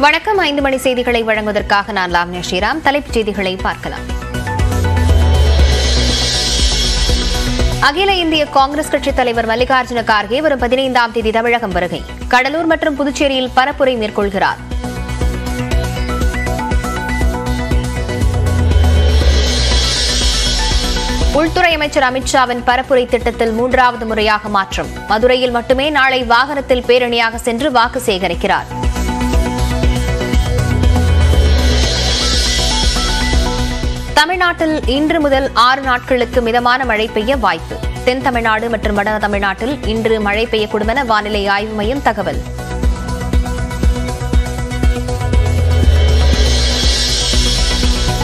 வணக்கம். ஐந்து மணி செய்திகளை வழங்குவதற்காக நான் லாம்யா ஸ்ரீராம். தலைப்புச் செய்திகளை பார்க்கலாம். அகில இந்திய காங்கிரஸ் கட்சித் தலைவர் மல்லிகார்ஜுன கார்கே வரும் பதினைந்தாம் தேதி தமிழகம் வருகை. கடலூர் மற்றும் புதுச்சேரியில் பரப்புரை மேற்கொள்கிறார். உள்துறை அமைச்சர் அமித்ஷாவின் பரப்புரை திட்டத்தில் மூன்றாவது முறையாக மாற்றம். மதுரையில் மட்டுமே நாளை வாகனத்தில் பேரணியாக சென்று வாக்கு சேகரிக்கிறார். தமிழ்நாட்டில் இன்று முதல் ஆறு நாட்களுக்கு மிதமான மழை பெய்ய வாய்ப்பு. தென் தமிழ்நாடு மற்றும் வட தமிழ்நாட்டில் இன்று மழை பெய்யக்கூடும் என வானிலை ஆய்வு மையம் தகவல்.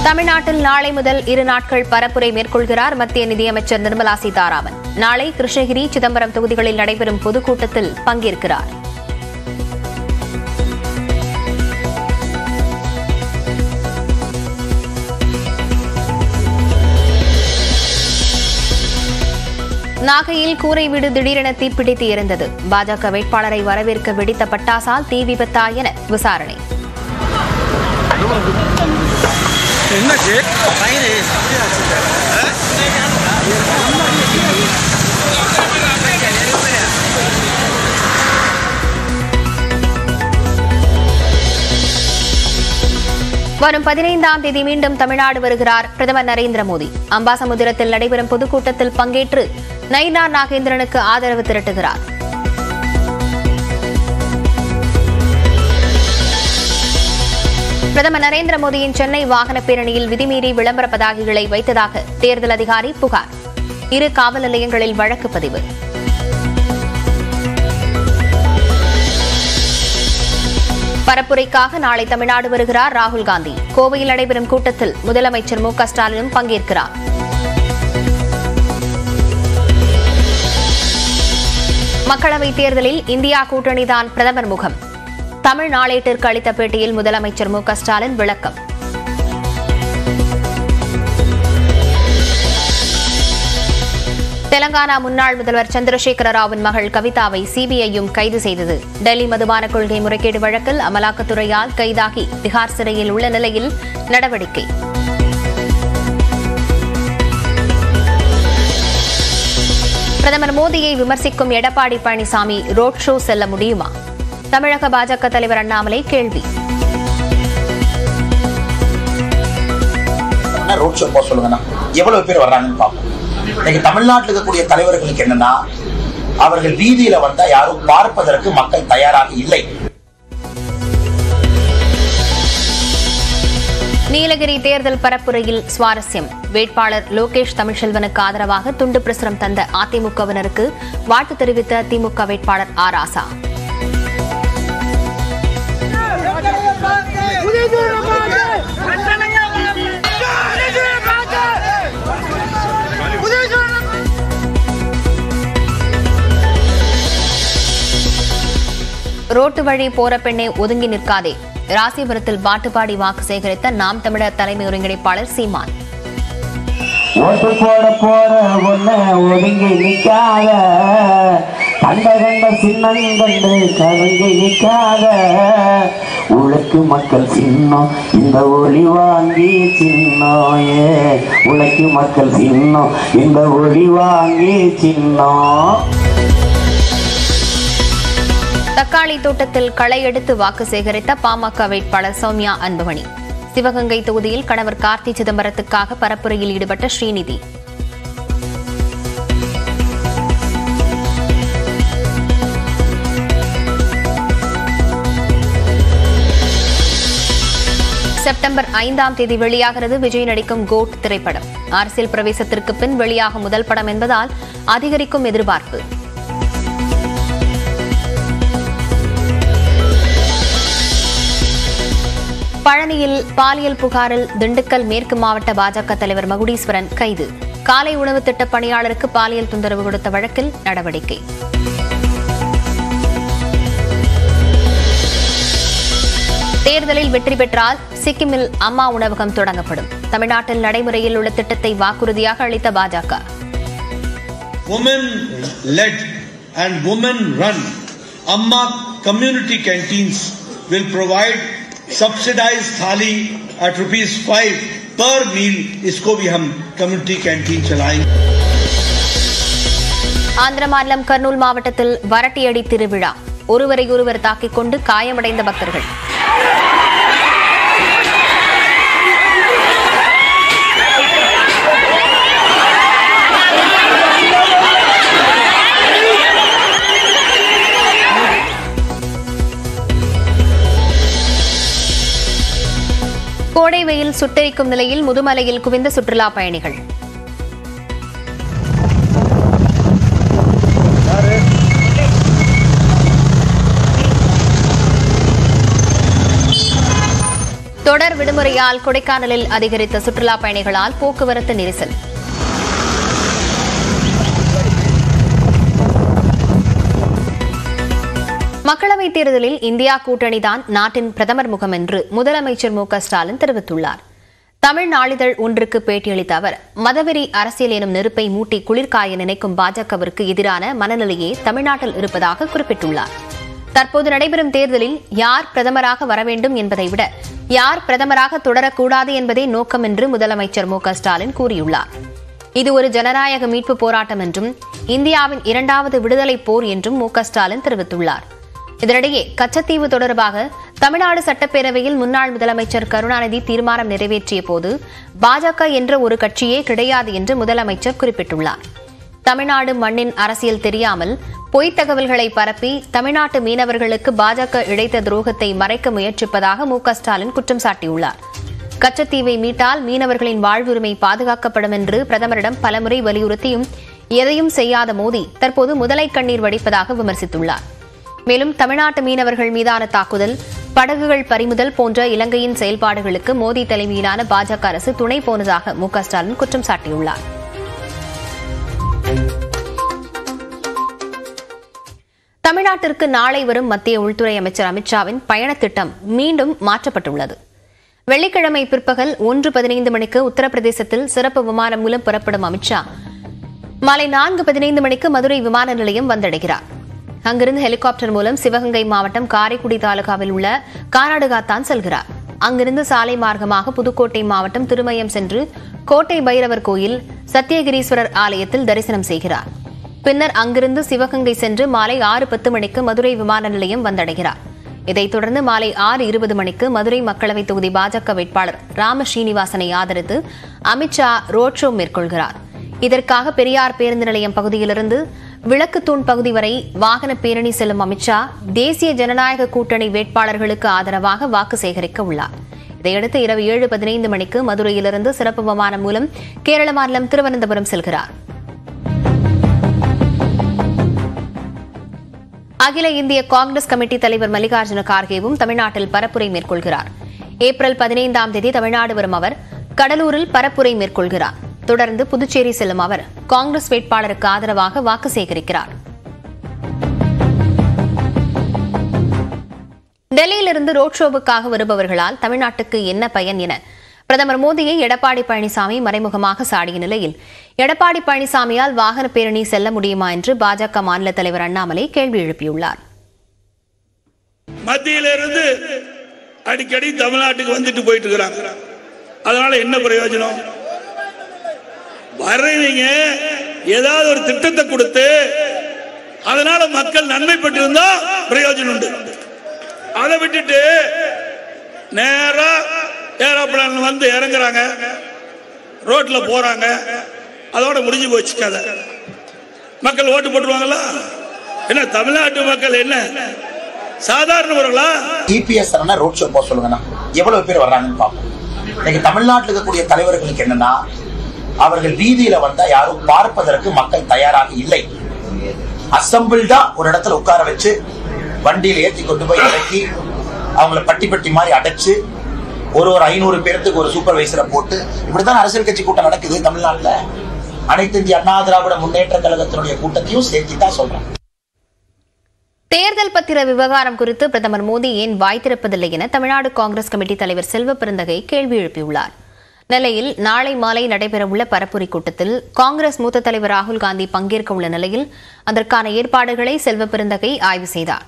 தமிழ்நாட்டில் நாளை முதல் இரு நாட்கள் பரப்புரை மேற்கொள்கிறார் மத்திய நிதியமைச்சர் நிர்மலா சீதாராமன். நாளை கிருஷ்ணகிரி சிதம்பரம் தொகுதிகளில் நடைபெறும் பொதுக்கூட்டத்தில் பங்கேற்கிறார். நாகையில் கூரை வீடு திடீரென தீப்பிடித்து எரிந்தது. பாஜக வேட்பாளரை வரவேற்க வெடித்த பட்டாசால் தீ விபத்தா என விசாரணை. என்னாச்சு வரும் பதினைந்தாம் தேதி மீண்டும் தமிழ்நாடு வருகிறார் பிரதமர் நரேந்திர மோடி. அம்பாசமுத்திரத்தில் நடைபெறும் பொதுக்கூட்டத்தில் பங்கேற்று நயினார் நாகேந்திரனுக்கு ஆதரவு திரட்டுகிறார். பிரதமர் நரேந்திர மோடியின் சென்னை வாகன பேரணியில் விதிமீறி விளம்பர பதாகைகளை வைத்ததாக தேர்தல் அதிகாரி புகார். இரு காவல் நிலையங்களில் வழக்கு பதிவு. பரப்புரைக்காக நாளை தமிழ்நாடு வருகிறார் ராகுல் காந்தி. கோவையில் நடைபெறும் கூட்டத்தில் முதலமைச்சர் மு க ஸ்டாலினும் பங்கேற்கிறார். மக்களவைத் தேர்தலில் இந்தியா கூட்டணிதான் பிரதமர் முகம். தமிழ் நாளேட்டிற்கு அளித்த பேட்டியில் முதலமைச்சர் மு க ஸ்டாலின் விளக்கம். தெலங்கானா முன்னாள் முதல்வர் சந்திரசேகர ராவின் மகள் கவிதாவை சிபிஐயும் கைது செய்தது. டெல்லி மதுபான கொள்கை முறைகேடு வழக்கில் அமலாக்கத்துறையால் கைதாகி திகார் சிறையில் உள்ள நிலையில் நடவடிக்கை. பிரதமர் மோடியை விமர்சிக்கும் எடப்பாடி பழனிசாமி ரோட் ஷோ செல்ல முடியுமா? தமிழக பாஜக தலைவர் அண்ணாமலை கேள்வி. ரோட் ஷோ போக சொல்லுங்க எவ்வளவு பேர் வர்றாங்கன்னு பார்ப்போம். இன்னைக்கு தமிழ்நாட்டில் இருக்கக்கூடிய தலைவர்களுக்கு என்னன்னா அவர்கள் வீதியில வந்தா யாரும் பார்ப்பதற்கு மக்கள் தயாராக இல்லை. நீலகிரி தேர்தல் பரப்புரையில் சுவாரஸ்யம். வேட்பாளர் லோகேஷ் தமிழ்செல்வனுக்கு ஆதரவாக துண்டு பிரசுரம் தந்த அதிமுகவினருக்கு வாழ்த்து தெரிவித்த திமுக வேட்பாளர் ஆ ரோட்டு வழி போற பெண்ணை ஒதுங்கி நிற்காதே. ராசிபுரத்தில் பாட்டுப்பாடி வாக்கு சேகரித்த நாம் தமிழர் தலைமை ஒருங்கிணைப்பாளர் சீமான். ஓட்டு போட போற ஒதுங்கி நிக்காத கண்ட கண்ட சின்னங்கண்டு கலங்கி நிக்காத உழைக்கு மக்கள் சின்னம் இந்த ஒளி வாங்கி சின்னம் உழைக்கு மக்கள் சின்னம் இந்த ஒளி வாங்கி சின்னம். தக்காளி தோட்டத்தில் களை எடுத்து வாக்கு சேகரித்த பாமக வேட்பாளர் சௌமியா அன்புமணி. சிவகங்கை தொகுதியில் கணவர் கார்த்தி சிதம்பரத்துக்காக பரப்புரையில் ஈடுபட்ட ஸ்ரீநிதி. செப்டம்பர் ஐந்தாம் தேதி வெளியாகிறது விஜய் நடிக்கும் கோட் திரைப்படம். அரசியல் பிரவேசத்திற்கு பின் வெளியாகும் முதல் படம் என்பதால் அதிகரிக்கும் எதிர்பார்ப்பு. பழனியில் பாலியல் புகாரில் திண்டுக்கல் மேற்கு மாவட்ட பாஜக தலைவர் மகுடீஸ்வரன் கைது. காலை உணவு திட்ட பணியாளருக்கு பாலியல் தொந்தரவு கொடுத்த வழக்கில் நடவடிக்கை. தேர்தலில் வெற்றி பெற்றால் சிக்கிமில் அம்மா உணவகம் தொடங்கப்படும். தமிழ்நாட்டில் நடைமுறையில் உள்ள திட்டத்தை வாக்குறுதியாக அளித்த பாஜக. Amma community canteens will provide subsidise thali eight rupees five per meal इसको भी हम कम्युनिटी कैंटीन चलाएंगे ஆந்திர மாநிலம் கர்னூல் மாவட்டத்தில் வரட்டியடி திருவிழா ஒருவரை ஒருவர் தாக்கிக் கொண்டு காயமடைந்த பக்தர்கள் கோடை வெயில் சுட்டெரிக்கும் நிலையில் முதுமலையில் குவிந்த சுற்றுலா பயணிகள். தொடர் விடுமுறையால் கொடைக்கானலில் அதிகரித்த சுற்றுலா பயணிகளால் போக்குவரத்து நெரிசல். மக்களவைத் தேர்தலில் இந்தியா கூட்டணிதான் நாட்டின் பிரதமர் முகம் என்று முதலமைச்சர் மு ஸ்டாலின் தெரிவித்துள்ளார். தமிழ் நாளிதழ் ஒன்றுக்கு பேட்டியளித்த அவர் மதவெறி அரசியல் எனும் நெருப்பை மூட்டி குளிர்காய நினைக்கும் பாஜகவிற்கு எதிரான மனநிலையே தமிழ்நாட்டில் இருப்பதாக குறிப்பிட்டுள்ளார். தற்போது நடைபெறும் தேர்தலில் யார் பிரதமராக வர வேண்டும் என்பதை விட யார் பிரதமராக தொடரக்கூடாது என்பதே நோக்கம் என்று முதலமைச்சர் மு ஸ்டாலின் கூறியுள்ளார். இது ஒரு ஜனநாயக மீட்பு போராட்டம் என்றும் இந்தியாவின் இரண்டாவது விடுதலை போர் என்றும் மு ஸ்டாலின் தெரிவித்துள்ளார். இதனிடையே கச்சத்தீவு தொடர்பாக தமிழ்நாடு சட்டப்பேரவையில் முன்னாள் முதலமைச்சர் கருணாநிதி தீர்மானம் நிறைவேற்றிய போது பாஜக என்ற ஒரு கட்சியே கிடையாது என்று முதலமைச்சர் குறிப்பிட்டுள்ளார். தமிழ்நாடு மண்ணின் அரசியல் தெரியாமல் பொய்த் தகவல்களை பரப்பி தமிழ்நாட்டு மீனவர்களுக்கு பாஜக இழைத்த துரோகத்தை மறைக்க முயற்சிப்பதாக மு க ஸ்டாலின் குற்றம் சாட்டியுள்ளார். கச்சத்தீவை மீட்டால் மீனவர்களின் வாழ்வுரிமை பாதுகாக்கப்படும் என்று பிரதமரிடம் பலமுறை வலியுறுத்தியும் எதையும் செய்யாத மோடி தற்போது முதலை கண்ணீர் வடிப்பதாக விமர்சித்துள்ளார். மேலும் தமிழ்நாட்டு மீனவர்கள் மீதான தாக்குதல் படகுகள் பறிமுதல் போன்ற இலங்கையின் செயல்பாடுகளுக்கு மோடி தலைமையிலான பாஜக அரசு துணை போனதாக மு ஸ்டாலின் குற்றம் சாட்டியுள்ளார். தமிழ்நாட்டிற்கு நாளை வரும் மத்திய உள்துறை அமைச்சர் அமித்ஷாவின் பயணத்திட்டம் மீண்டும் மாற்றப்பட்டுள்ளது. வெள்ளிக்கிழமை பிற்பகல் ஒன்று பதினைந்து மணிக்கு உத்தரப்பிரதேசத்தில் சிறப்பு விமானம் மூலம் புறப்படும் அமித்ஷா மாலை நான்கு பதினைந்து மணிக்கு மதுரை விமான நிலையம் வந்தடைகிறார். அங்கிருந்து ஹெலிகாப்டர் மூலம் சிவகங்கை மாவட்டம் காரைக்குடி தாலுகாவில் உள்ள கானாடுகாத்தான் செல்கிறார். அங்கிருந்து சாலை மார்க்கமாக புதுக்கோட்டை மாவட்டம் திருமயம் சென்று கோட்டை பைரவர் கோயில் சத்தியகிரீஸ்வரர் ஆலயத்தில் தரிசனம் செய்கிறார். பின்னர் அங்கிருந்து சிவகங்கை சென்று மாலை ஆறு பத்து மணிக்கு மதுரை விமான நிலையம் வந்தடைகிறார். இதைத் தொடர்ந்து மாலை ஆறு இருபது மணிக்கு மதுரை மக்களவைத் தொகுதி பாஜக வேட்பாளர் ராம ஸ்ரீனிவாசனை ஆதரித்து அமித்ஷா ரோட் ஷோ மேற்கொள்கிறார். இதற்காக பெரியார் பேருந்து நிலையம் பகுதியிலிருந்து விளக்குத்தூண் பகுதி வரை வாகன பேரணி செல்லும் அமித்ஷா தேசிய ஜனநாயக கூட்டணி வேட்பாளர்களுக்கு ஆதரவாக வாக்கு சேகரிக்க உள்ளார். இதையடுத்து இரவு ஏழு பதினைந்து மணிக்கு மதுரையிலிருந்து சிறப்பு விமானம் மூலம் கேரள மாநிலம் திருவனந்தபுரம் செல்கிறார். அகில இந்திய காங்கிரஸ் கமிட்டி தலைவர் மல்லிகார்ஜுன கார்கேவும் தமிழ்நாட்டில் பரப்புரை மேற்கொள்கிறார். ஏப்ரல் பதினைந்தாம் தேதி தமிழ்நாடு வரும் அவர் கடலூரில் பரப்புரை மேற்கொள்கிறார். தொடர்ந்து புதுச்சேரி செல்லும் அவர் காங்கிரஸ் வேட்பாளருக்கு ஆதரவாக வாக்கு சேகரிக்கிறார். டெல்லியிலிருந்து ரோட் ஷோவுக்காக வருபவர்களால் தமிழ்நாட்டுக்கு என்ன பயன் என பிரதமர் மோடியை எடப்பாடி பழனிசாமி மறைமுகமாக சாடிய நிலையில் எடப்பாடி பழனிசாமியால் வாகன பேரணி செல்ல முடியுமா என்று பாஜக மாநில தலைவர் அண்ணாமலை கேள்வி எழுப்பியுள்ளார். மத்தியிலிருந்து அடிக்கடி தமிழ்நாட்டுக்கு வந்துட்டு போயிட்டு இருக்கிறாங்க. அதனால என்ன பிரயோஜனம்? வர்றவங்க ஏதாவது ஒரு திட்டத்தை கொடுத்து அதனால மக்கள் நன்மை பெற்றிருந்தா பிரயோஜனம் உண்டு. அதை விட்டுட்டு நேரா ஏரோப்ளான் வந்து இறங்குறாங்க. ரோட்ல போறாங்க. அதோட முடிஞ்சு போச்சு கதை. மக்கள் ஓட்டு போட்டுருவாங்களா? என்ன தமிழ்நாட்டு மக்கள் என்ன? சாதாரணவர்களா டிபிஎஸ் ரோட் ஷோ போக சொல்லுங்கண்ணா. எவ்வளவு பேர் வர்றாங்கன்னு பார்ப்போம். இன்னைக்கு தமிழ்நாட்டில் இருக்கக்கூடிய தலைவர்களுக்கு என்னன்னா அவர்கள் வீதியில வந்தா யாரும் பார்ப்பதற்கு மக்கள் தயாராக இல்லை. அசம்பிள்டா ஒரு இடத்துல உட்கார வச்சு வண்டியில ஏத்தி கொண்டு போய் இறக்கி அவங்கள பட்டி பட்டி மாதிரி அடைச்சு ஒரு ஒரு ஐநூறு பேர்த்துக்கு ஒரு சூப்பர்வைசரை போட்டு இப்படித்தான் அரசியல் கட்சி கூட்டம் நடக்குது தமிழ்நாட்டுல. அனைத்து இந்திய அண்ணா திராவிட முன்னேற்ற கழகத்தினுடைய கூட்டத்தையும் சேர்த்து தான் சொல்றேன். தேர்தல் பத்திர விவகாரம் குறித்து பிரதமர் மோடி ஏன் வாய் திறப்பதில்லை என தமிழ்நாடு காங்கிரஸ் கமிட்டி தலைவர் செல்வ பெருந்தகை கேள்வி எழுப்பியுள்ளார். நெல்லையில் நாளை மாலை நடைபெறவுள்ள பரப்புரை கூட்டத்தில் காங்கிரஸ் மூத்த தலைவர் ராகுல் காந்தி பங்கேற்க உள்ள நிலையில் அதற்கான ஏற்பாடுகளை செல்வ பெருந்தகை ஆய்வு செய்தார்.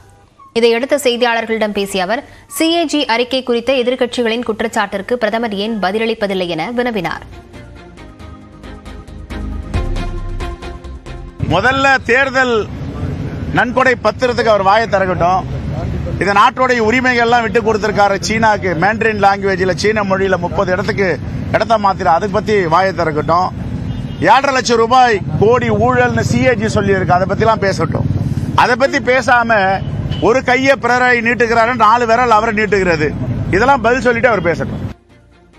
இதையடுத்து செய்தியாளர்களிடம் பேசிய அவர் சிஏஜி அறிக்கை குறித்த எதிர்க்கட்சிகளின் குற்றச்சாட்டிற்கு பிரதமர் ஏன் பதிலளிப்பதில்லை என வினவினார். முதல்ல தேர்தல் நன்கொடை பத்திரத்துக்கு அவர் வாயை திறக்கட்டும். இந்த நாட்டுடைய உரிமைகள்லாம் விட்டு கொடுத்திருக்காரு சீனாக்கு. மேண்ட்ரின் லாங்குவேஜில் சீன மொழியில் முப்பது இடத்துக்கு இடத்த மாத்திர அதை பத்தி வாயை திறக்கட்டும். ஏழரை லட்சம் ரூபாய் கோடி ஊழல்னு சிஏஜி சொல்லியிருக்கு. அதை பத்திலாம் பேசட்டும். அதை பத்தி பேசாம ஒரு கையை பிறரை நீட்டுக்கிறாரு நாலு விரல் அவரை நீட்டுகிறது. இதெல்லாம் பதில் சொல்லிட்டு அவர் பேசட்டும்.